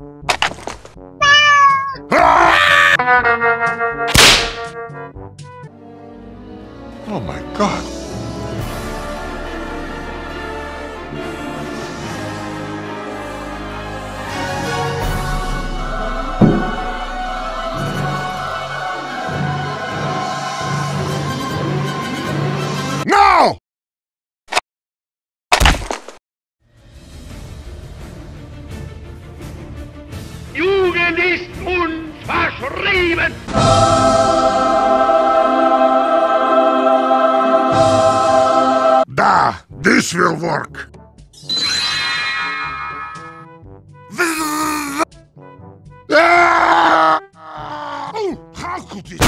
Oh my god. Jugend ist unverschrieben! Da, this will work. Oh, how could it?